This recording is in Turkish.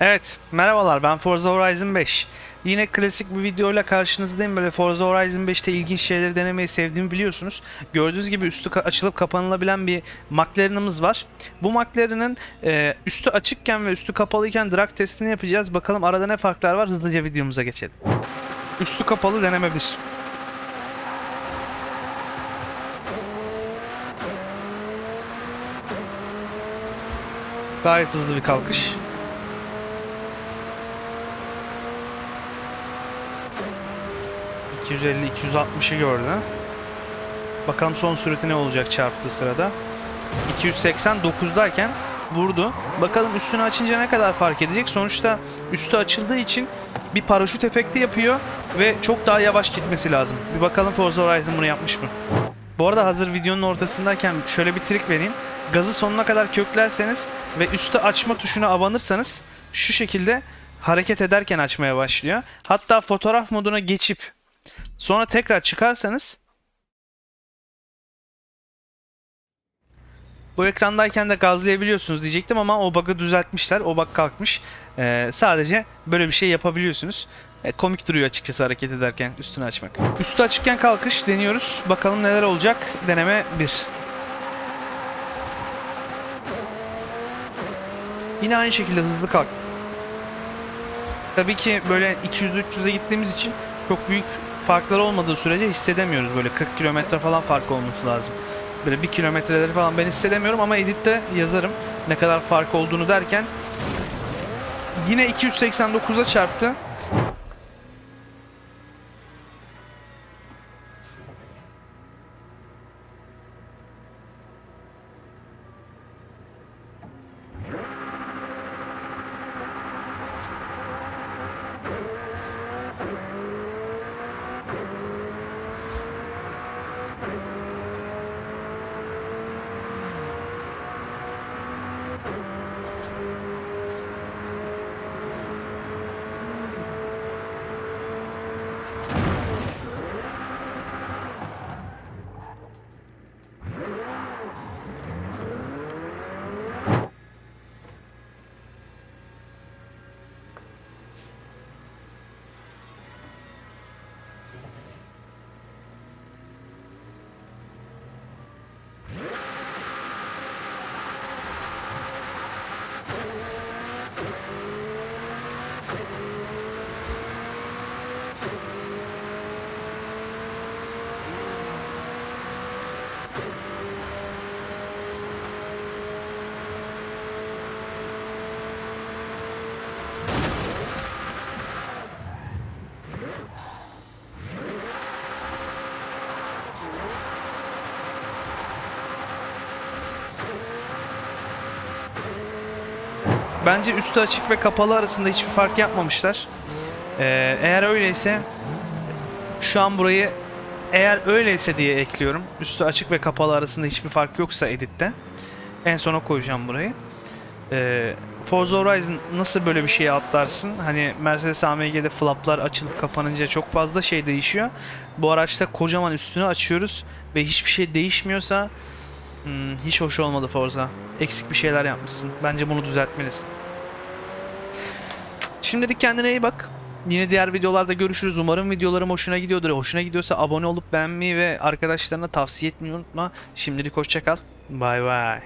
Evet, merhabalar ben Forza Horizon 5. Yine klasik bir videoyla karşınızdayım. Böyle Forza Horizon 5'te ilginç şeyleri denemeyi sevdiğimi biliyorsunuz. Gördüğünüz gibi üstü açılıp kapanılabilen bir McLaren'ımız var. Bu McLaren'ın e, üstü açıkken ve üstü kapalıyken drag testini yapacağız. Bakalım arada ne farklar var hızlıca videomuza geçelim. Üstü kapalı deneme 1. Gayet hızlı bir kalkış. ...250-260'ı gördü. Bakalım son sürati ne olacak çarptığı sırada. 289'dayken vurdu. Bakalım üstünü açınca ne kadar fark edecek. Sonuçta üstü açıldığı için bir paraşüt efekti yapıyor ve çok daha yavaş gitmesi lazım. Bir bakalım Forza Horizon bunu yapmış mı? Bu arada hazır videonun ortasındayken şöyle bir trik vereyim. Gazı sonuna kadar köklerseniz ve üstü açma tuşuna abanırsanız şu şekilde hareket ederken açmaya başlıyor. Hatta fotoğraf moduna geçip sonra tekrar çıkarsanız bu ekrandayken de gazlayabiliyorsunuz diyecektim ama o bug'ı düzeltmişler. O bug kalkmış. Ee, sadece böyle bir şey yapabiliyorsunuz. E, komik duruyor açıkçası hareket ederken üstünü açmak. Üstü açıkken kalkış deniyoruz. Bakalım neler olacak. Deneme 1. Yine aynı şekilde hızlı kalk. Tabii ki böyle 200-300'e gittiğimiz için çok büyük farklar olmadığı sürece hissedemiyoruz. Böyle 40 kilometre falan fark olması lazım. Böyle 1 kilometreleri falan ben hissedemiyorum ama editte yazarım ne kadar fark olduğunu derken yine 289'a çarptı. Bence üstü açık ve kapalı arasında hiçbir fark yapmamışlar. Ee, eğer öyleyse şu an burayı eğer öyleyse diye ekliyorum. Üstü açık ve kapalı arasında hiçbir fark yoksa editte. En sona koyacağım burayı. Ee, Forza Horizon nasıl böyle bir şeye atlarsın? Hani Mercedes AMG'de flaplar açılıp kapanınca çok fazla şey değişiyor. Bu araçta kocaman üstünü açıyoruz ve hiçbir şey değişmiyorsa hmm, hiç hoş olmadı Forza. Eksik bir şeyler yapmışsın. Bence bunu düzeltmelisin. Şimdilik kendine iyi bak. Yine diğer videolarda görüşürüz. Umarım videolarım hoşuna gidiyordur. Hoşuna gidiyorsa abone olup beğenmeyi ve arkadaşlarına tavsiye etmeyi unutma. Şimdilik hoşça kal. Bay bay.